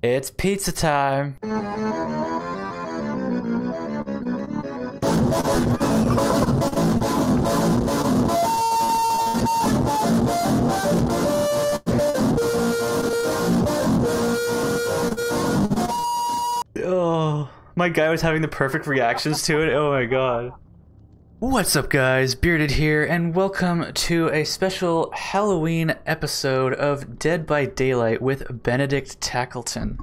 It's pizza time. Oh, my guy was having the perfect reactions to it. Oh my god. What's up, guys? Bearded here, and welcome to a special Halloween episode of Dead by Daylight with Benedict Tackleton.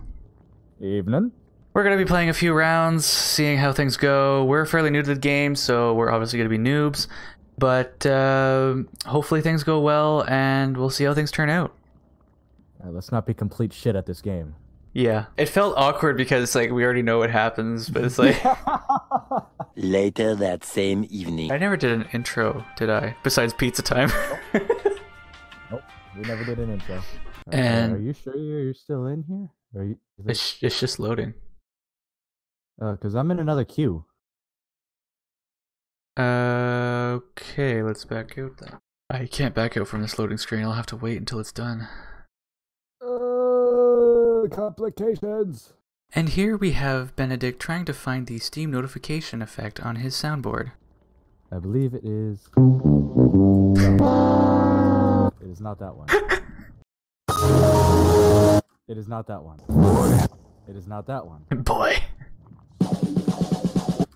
Evening. We're going to be playing a few rounds, seeing how things go. We're fairly new to the game, so we're obviously going to be noobs, but uh, hopefully things go well, and we'll see how things turn out. Uh, let's not be complete shit at this game. Yeah, it felt awkward because like we already know what happens, but it's like Later that same evening. I never did an intro, did I? Besides pizza time. Nope, we never did an intro. Uh, And- are you sure you're, you're still in here? Are you? it's, it's just loading. Because I'm in another queue. Uh, okay, let's back out then. I can't back out from this loading screen. I'll have to wait until it's done. Complications. And here we have Benedict trying to find the Steam notification effect on his soundboard. I believe it is. it is not that one. It is not that one. It is not that one. Boy,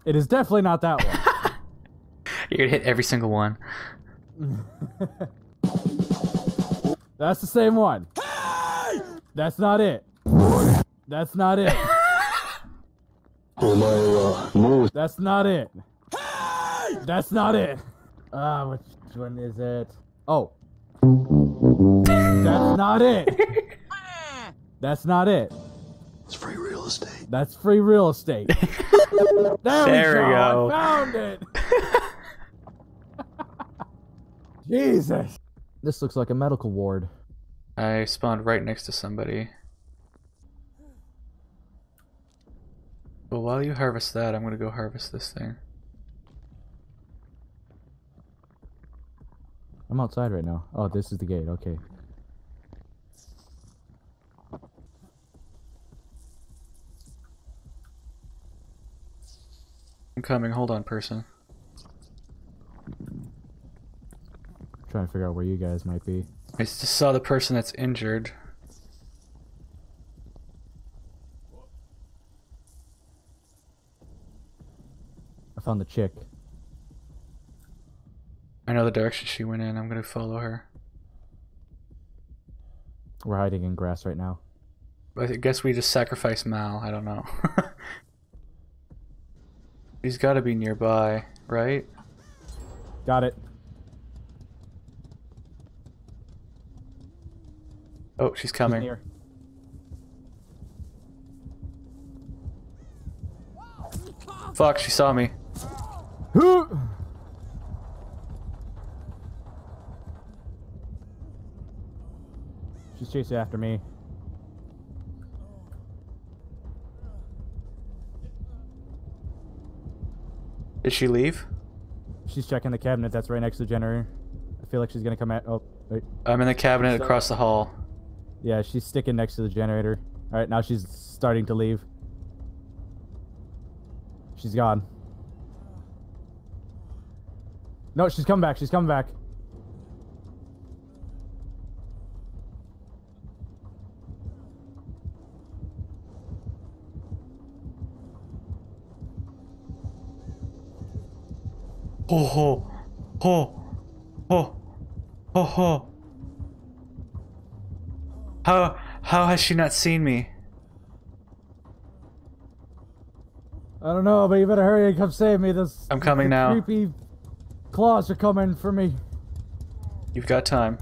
It is definitely not that one. you're gonna hit every single one. one. That's the same one. That's not it. That's not it. That's not it. That's not it. Ah, which one is it? Oh. That's not it. That's not it. It's free real estate. That's free real estate. there, There we go. I found it. Jesus. This looks like a medical ward. I spawned right next to somebody. Well, while you harvest that, I'm gonna go harvest this thing. I'm outside right now. Oh, this is the gate. Okay. I'm coming. Hold on, person. trying to figure out where you guys might be. I just saw the person that's injured. Found the chick. I know the direction she went in. I'm gonna follow her. We're hiding in grass right now. I guess we just sacrifice Mal. I don't know. He's got to be nearby, right? Got it. Oh, she's He's coming. near. Fuck, she saw me. She's chasing after me. Did she leave? She's checking the cabinet that's right next to the generator. I feel like she's gonna come at. Oh, wait. I'm in the cabinet across the hall. Yeah, she's sticking next to the generator. All right, now she's starting to leave. She's gone. No, she's coming back. She's coming back. Ho ho, ho, ho, ho ho. How how has she not seen me? I don't know, but you better hurry and come save me. This I'm coming now. Creepy claws are coming for me. You've got time.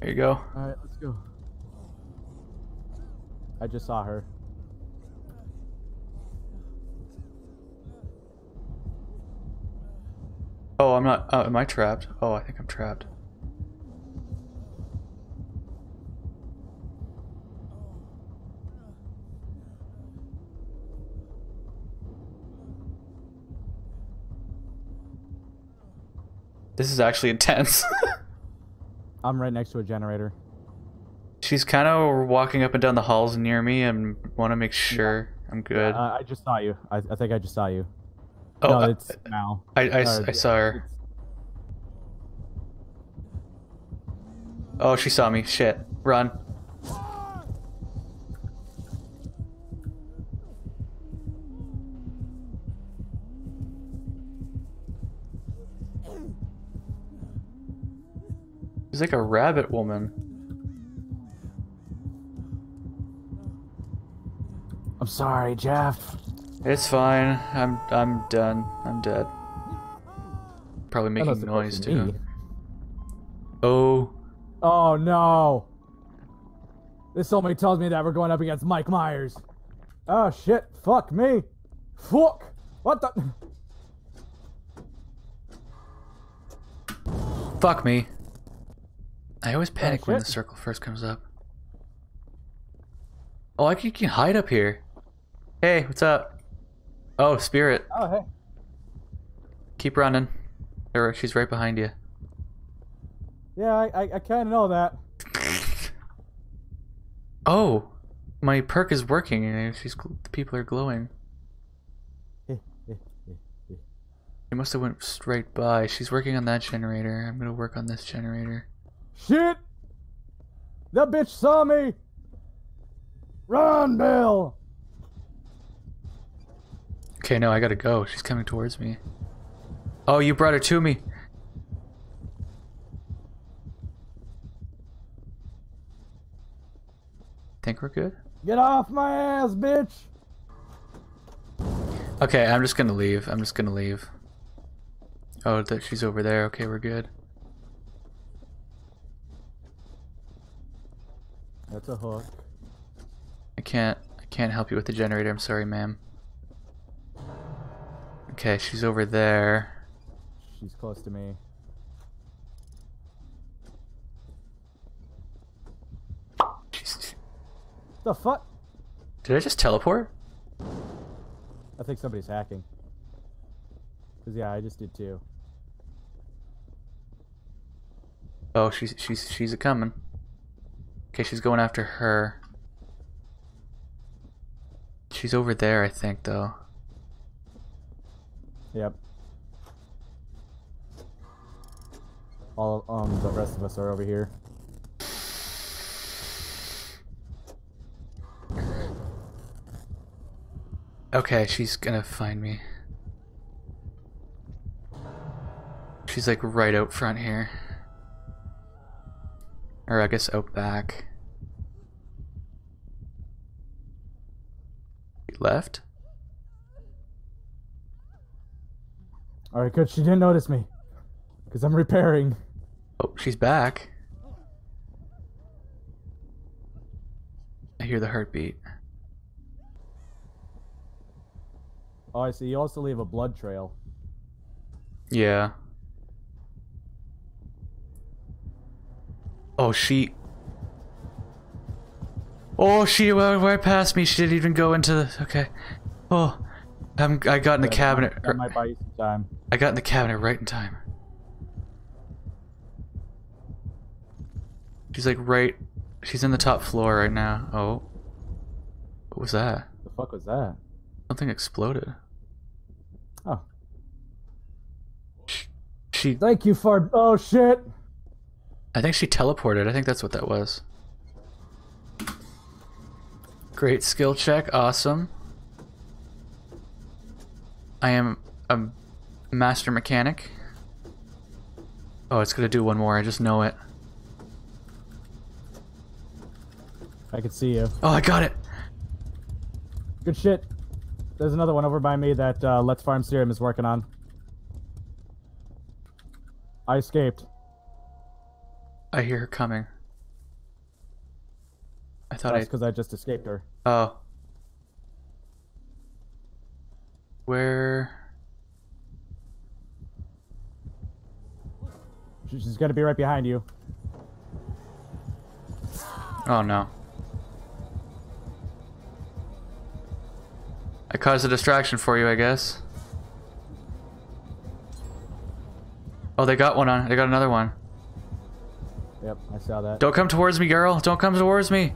There you go. All right, let's go. I just saw her. Oh, I'm not. Oh, am I trapped? Oh, I think I'm trapped. This is actually intense. I'm right next to a generator. She's kind of walking up and down the halls near me and want to make sure I'm good. Uh, I just saw you. I, I think I just saw you. oh, no, I- it's Mal. I, I, Uh, I saw her. Oh, she saw me. Shit. Run. She's like a rabbit woman. I'm sorry, Jeff. It's fine. I'm I'm done. I'm dead. Probably making must noise costed me. too. Oh. Oh no. This only tells me that we're going up against Mike Myers. Oh shit. Fuck me. Fuck. What the? Fuck me. I always oh, panic when the Oh, circle first comes up. Oh, I can, can hide up here. Hey, what's up? Oh, Spirit. Oh hey. Keep running. There, she's right behind you. Yeah, I I, I kind of know that. Oh, my perk is working and she's the people are glowing. She must have went straight by. She's working on that generator. I'm gonna work on this generator. Shit! That bitch saw me! Run, Bill! Okay, no, I gotta go. She's coming towards me. Oh, you brought her to me. Think we're good? Get off my ass, bitch! Okay, I'm just gonna leave. I'm just gonna leave. Oh, that she's over there. Okay, we're good. That's a hook. I can't. I can't help you with the generator. I'm sorry, ma'am. Okay, she's over there. She's close to me. The fuck? did I just teleport? I think somebody's hacking. Cause yeah, I just did too. Oh, she's she's she's a coming. Okay, she's going after her. She's over there, I think, though. Yep. All um the rest of us are over here. Okay, she's gonna find me. She's like right out front here. Or I guess out back. Left? All right, good. She didn't notice me. Cause I'm repairing. Oh, she's back. I hear the heartbeat. Oh, I see. You also leave a blood trail. Yeah. Oh, she. Oh, she went right past me. She didn't even go into the. Okay. Oh, I'm, I got in the cabinet. That might buy you some time. I got in the cabinet right in time. She's like right. She's in the top floor right now. Oh. What was that? The fuck was that? Something exploded. Oh. She. Thank you for. Oh shit. I think she teleported. I think that's what that was. Great skill check. Awesome. I am a master mechanic. Oh, it's gonna do one more. I just know it. I can see you. Oh, I got it. Good shit. There's another one over by me that uh, Let's Farm Serum is working on. I escaped. I hear her coming. I thought That's I. because I just escaped her. Oh. Where? She- She's gonna be right behind you. Oh no. I caused a distraction for you, I guess. Oh, they got one on. They got another one. Yep, I saw that. Don't come towards me, girl. Don't come towards me.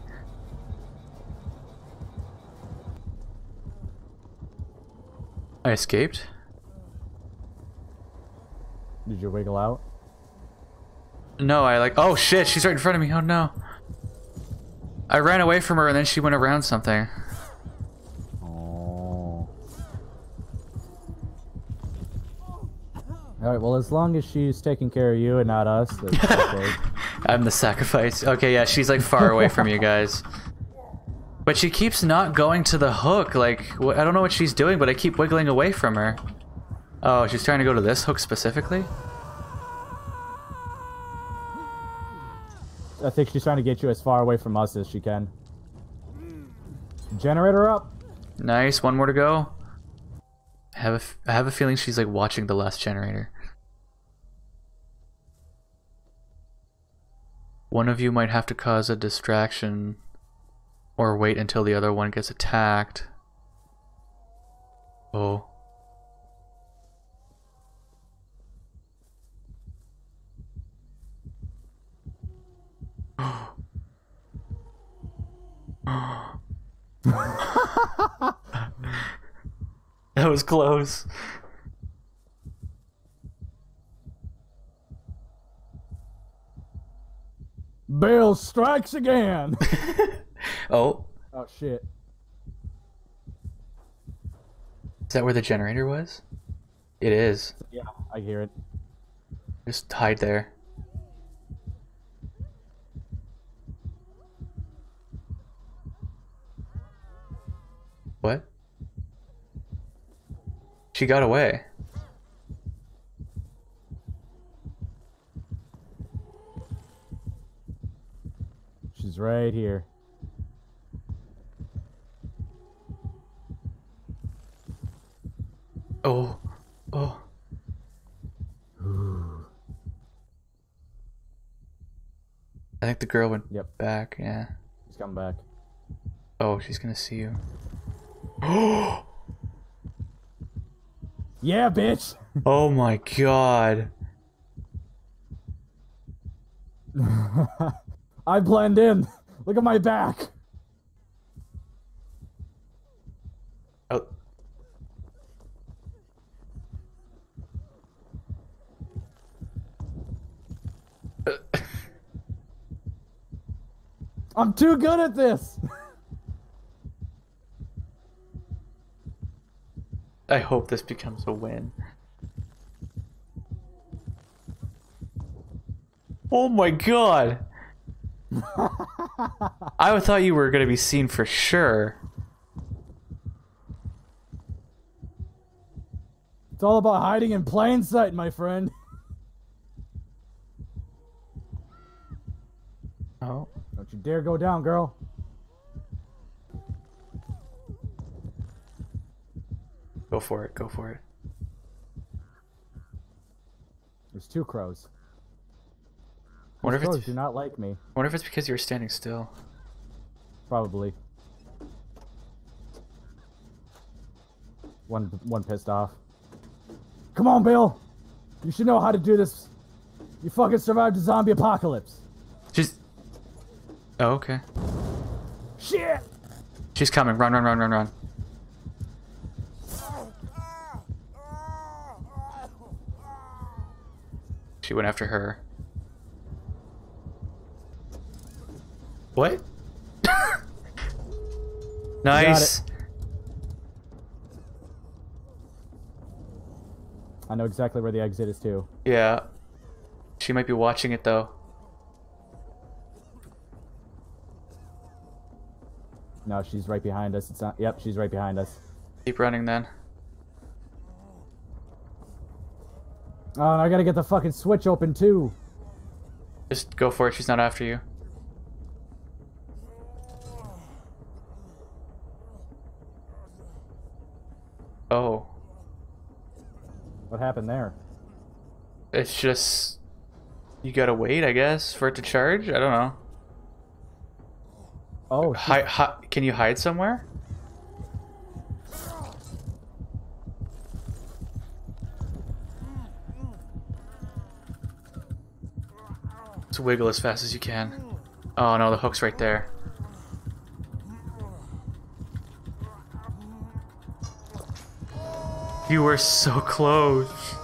I escaped. Did you wiggle out? No, I like. Oh shit, she's right in front of me. Oh no. I ran away from her and then she went around something. Alright, well, as long as she's taking care of you and not us, that's okay. I'm the sacrifice. Okay, yeah, she's like far away from you guys. But she keeps not going to the hook. Like, I don't know what she's doing, but I keep wiggling away from her. Oh, she's trying to go to this hook specifically? I think she's trying to get you as far away from us as she can. Generator up. Nice, one more to go. I have a, f- I have a feeling she's like watching the last generator. One of you might have to cause a distraction or wait until the other one gets attacked. Oh. That was close. Bill strikes again. Oh, oh shit. is that where the generator was? It is. Yeah, I hear it. Just hide there. What? She got away. She's right here. Oh. Oh. I think the girl went Yep. back, yeah. She's coming back. Oh, she's gonna see you. Yeah, bitch. Oh my god. I blend in. Look at my back. Oh. I'm too good at this. I hope this becomes a win. Oh my god! I thought you were gonna be seen for sure. It's all about hiding in plain sight, my friend. Oh. Don't you dare go down, girl. Go for it, go for it. There's two crows. Wonder if crows it's do not like me. wonder if it's because you're standing still. Probably. One one pissed off. Come on, Bill. You should know how to do this. You fucking survived the zombie apocalypse. She's Oh, okay. Shit! She's coming. Run, run, run, run, run. Went after her. What? nice. I know exactly where the exit is too. Yeah. She might be watching it though. No, she's right behind us. It's not. Yep, she's right behind us. Keep running then. Oh, and I gotta get the fucking switch open too. Just go for it. She's not after you. Oh. What happened there? It's just you gotta wait, I guess, for it to charge. I don't know. Oh, Hi, hi, can you hide somewhere? Just wiggle as fast as you can. Oh no, the hook's right there. You were so close.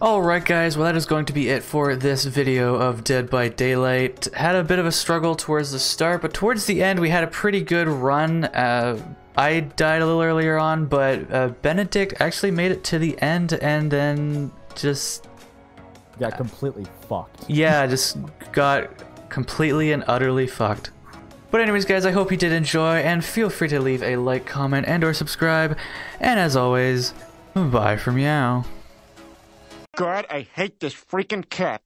Alright guys, well that is going to be it for this video of Dead by Daylight. Had a bit of a struggle towards the start, but towards the end we had a pretty good run. Uh, I died a little earlier on, but uh, Benedict actually made it to the end and then just, Got completely fucked. yeah, just got completely and utterly fucked. But anyways guys, I hope you did enjoy and feel free to leave a like, comment, and or subscribe. And as always, bye for meow. God, I hate this freaking cat.